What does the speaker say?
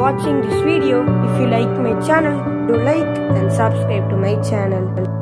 Watching this video. If you like my channel, do like and subscribe to my channel.